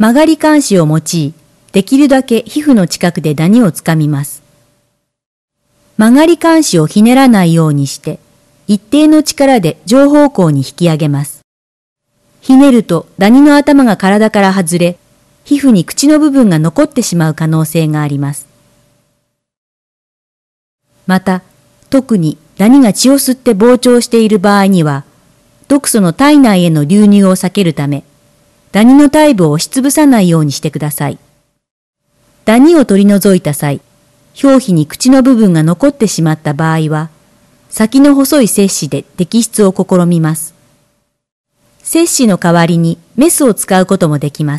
曲がり監視を用い、できるだけ皮膚の近くでダニをつかみます。曲がり監視をひねらないようにして、一定の力で上方向に引き上げます。ひねるとダニの頭が体から外れ、皮膚に口の部分が残ってしまう可能性があります。また、特にダニが血を吸って膨張している場合には、毒素の体内への流入を避けるため、ダニの体部を押しつぶさないようにしてください。ダニを取り除いた際、表皮に口の部分が残ってしまった場合は、先の細い摂氏で摘出を試みます。摂氏の代わりにメスを使うこともできます。